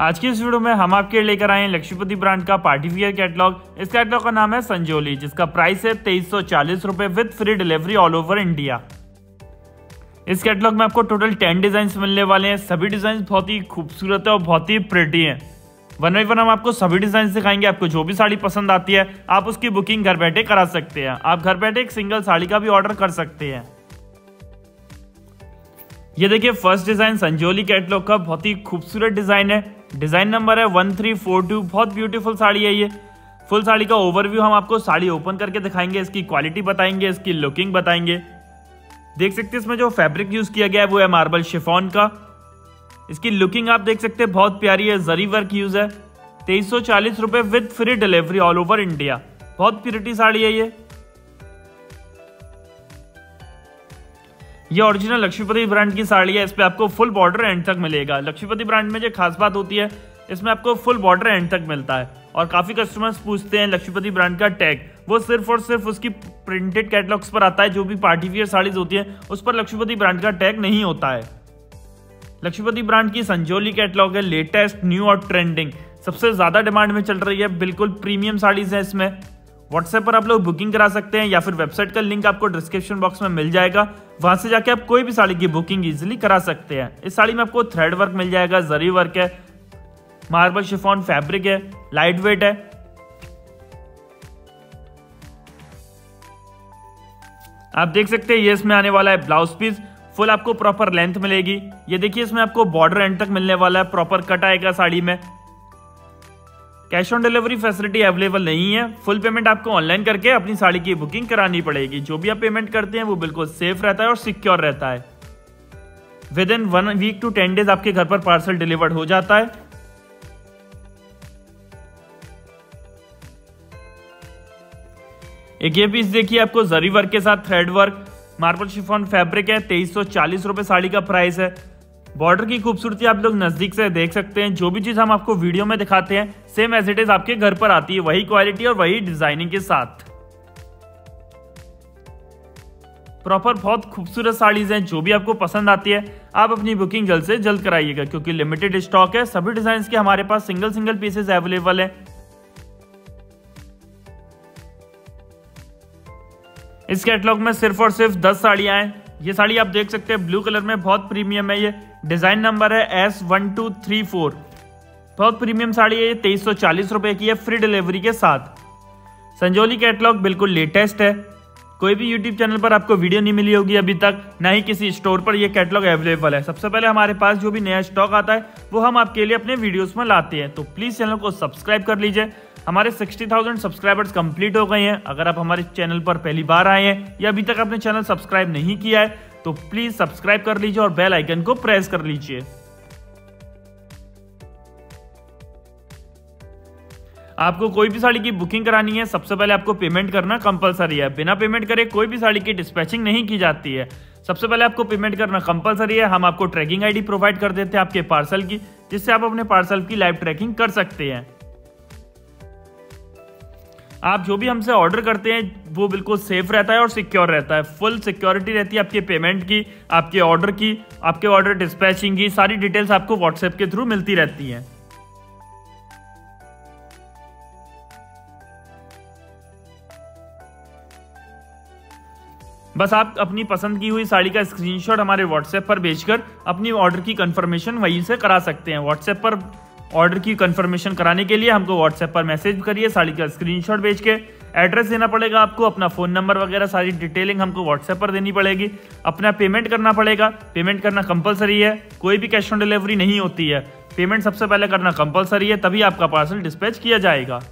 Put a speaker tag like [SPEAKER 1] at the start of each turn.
[SPEAKER 1] आज की इस वीडियो में हम आपके लेकर आए हैं लक्ष्मीपति ब्रांड का पार्टी वियर कैटलॉग। इस कैटलॉग का नाम है संजोली, जिसका प्राइस है तेईस सौ चालीस रुपए with free delivery all over India इस कैटलॉग में आपको टोटल टेन डिज़ाइन मिलने वाले हैं। सभी डिज़ाइन बहुत ही खूबसूरत है और बहुत ही प्रिटी है। वन बाई वन हम आपको सभी डिज़ाइन दिखाएँगे। आपको जो भी साड़ी पसंद आती है, आप उसकी बुकिंग घर बैठे करा सकते हैं। आप घर बैठे एक सिंगल साड़ी का भी ऑर्डर कर सकते हैं। ये देखिए फ़र्स्ट डिज़ाइन संजोली कैटलॉग का बहुत ही खूबसूरत डिज़ाइन है। डिज़ाइन नंबर है वन थ्री फोर टू। बहुत ब्यूटीफुल साड़ी है ये। फुल साड़ी का ओवरव्यू हम आपको साड़ी ओपन करके दिखाएँगे, इसकी क्वालिटी बताएँगे, इसकी लुकिंग बताएँगे। देख सकते हैं इसमें जो फैब्रिक यूज़ किया गया है, वो है मार्बल शिफॉन का। इसकी लुकिंग आप देख सकते हैं, बहुत प्यारी है जरी वर्क यूज़ है। तेईस सौ चालीस रुपए with free delivery all over India बहुत प्योरिटी साड़ी है ये। ये ओरिजिनल लक्ष्मीपति ब्रांड की साड़ी है, इस पर आपको फुल बॉर्डर एंड तक मिलेगा। लक्ष्मीपति ब्रांड में जो खास बात होती है, इसमें आपको फुल बॉर्डर एंड तक मिलता है। और काफ़ी कस्टमर्स पूछते हैं लक्ष्मीपति ब्रांड का टैग वो सिर्फ़ और सिर्फ़ उसकी प्रिंटेड कैटलॉग्स पर आता है, जो भी पार्टी वियर साड़ीज होती है, उस पर लक्ष्मीपति ब्रांड का टैग नहीं होता है। लक्ष्मीपति ब्रांड की संजोली कैटलॉग है लेटेस्ट न्यू और ट्रेंडिंग सबसे ज़्यादा डिमांड में चल रही है, बिल्कुल प्रीमियम साड़ीज है इसमें। व्हाट्सएप पर आप लोग बुकिंग करा सकते हैं या फिर वेबसाइट का लिंक आपको डिस्क्रिप्शन बॉक्स में मिल जाएगा। वहाँ से जाके आप कोई भी साड़ी की बुकिंग इजिली करा सकते हैं। इस साड़ी में आपको थ्रेड वर्क मिल जाएगा जरी वर्क है मार्बल शिफॉन फैब्रिक है लाइट वेट है। आप देख सकते हैं, ये इसमें आने वाला है ब्लाउज पीस फुल आपको प्रॉपर लेंथ मिलेगी। ये देखिए, इसमें आपको बॉर्डर एंड तक मिलने वाला है। प्रॉपर कट आएगा साड़ी में। Cash on delivery facility available नहीं है। फुल पेमेंट आपको ऑनलाइन करके अपनी साड़ी की बुकिंग करानी पड़ेगी। जो भी आप पेमेंट करते हैं, वो बिल्कुल सेफ़ रहता है और सिक्योर रहता है। Within one week to ten days आपके घर पर पार्सल डिलीवर्ड हो जाता है। एक ये पीस देखिए आपको जरी वर्क के साथ thread work marble chiffon fabric है, तेईस सौ चालीस रुपए साड़ी का प्राइस है। बॉर्डर की खूबसूरती आप लोग नज़दीक से देख सकते हैं। जो भी चीज़ हम आपको वीडियो में दिखाते हैं सेम एज इट इज़ आपके घर पर आती है। वही क्वालिटी और वही डिज़ाइनिंग के साथ। प्रॉपर बहुत खूबसूरत साड़ीज हैं, जो भी आपको पसंद आती है, आप अपनी बुकिंग जल्द से जल्द कराइएगा, क्योंकि लिमिटेड स्टॉक है। सभी डिज़ाइन के हमारे पास सिंगल सिंगल पीसेस अवेलेबल है। इस कैटलॉग में सिर्फ़ और सिर्फ़ 10 साड़ियाँ हैं। ये साड़ी आप देख सकते हैं ब्लू कलर में बहुत प्रीमियम है ये। डिज़ाइन नंबर है S one two three four बहुत प्रीमियम साड़ी है ये, तेईस सौ चालीस रुपए की है फ्री डिलीवरी के साथ। संजोली कैटलॉग बिल्कुल लेटेस्ट है। कोई भी यूट्यूब चैनल पर आपको वीडियो नहीं मिली होगी अभी तक, ना ही किसी स्टोर पर यह कैटलॉग अवेलेबल है। सबसे पहले हमारे पास जो भी नया स्टॉक आता है, वो हम आपके लिए अपने वीडियोस में लाते हैं। तो प्लीज़ चैनल को सब्सक्राइब कर लीजिए। हमारे 60,000 सब्सक्राइबर्स कंप्लीट हो गए हैं। अगर आप हमारे चैनल पर पहली बार आए हैं या अभी तक आपने चैनल सब्सक्राइब नहीं किया है तो प्लीज़ सब्सक्राइब कर लीजिए और बेल आइकन को प्रेस कर लीजिए। आपको कोई भी साड़ी की बुकिंग करानी है सबसे पहले आपको पेमेंट करना कंपलसरी है। बिना पेमेंट करे कोई भी साड़ी की डिस्पैचिंग नहीं की जाती है। सबसे पहले आपको पेमेंट करना कंपलसरी है। हम आपको ट्रैकिंग आईडी प्रोवाइड कर देते हैं आपके पार्सल की जिससे आप अपने पार्सल की लाइव ट्रैकिंग कर सकते हैं। आप जो भी हमसे ऑर्डर करते हैं, वो बिल्कुल सेफ़ रहता है और सिक्योर रहता है। फुल सिक्योरिटी रहती है आपके पेमेंट की, आपके ऑर्डर की, आपके ऑर्डर डिस्पैचिंग की, सारी डिटेल्स आपको व्हाट्सएप के थ्रू मिलती रहती हैं। बस आप अपनी पसंद की हुई साड़ी का स्क्रीनशॉट हमारे व्हाट्सएप पर भेजकर अपनी ऑर्डर की कंफर्मेशन वहीं से करा सकते हैं। व्हाट्सएप पर ऑर्डर की कंफर्मेशन कराने के लिए हमको व्हाट्सएप पर मैसेज करिए, साड़ी का स्क्रीनशॉट भेज के। एड्रेस देना पड़ेगा आपको, अपना फ़ोन नंबर वगैरह, सारी डिटेलिंग हमको व्हाट्सएप पर देनी पड़ेगी। अपना पेमेंट करना पड़ेगा। पेमेंट करना कंपलसरी है, कोई भी कैश ऑन डिलीवरी नहीं होती है। पेमेंट सबसे पहले करना कंपलसरी है, तभी आपका पार्सल डिस्पैच किया जाएगा।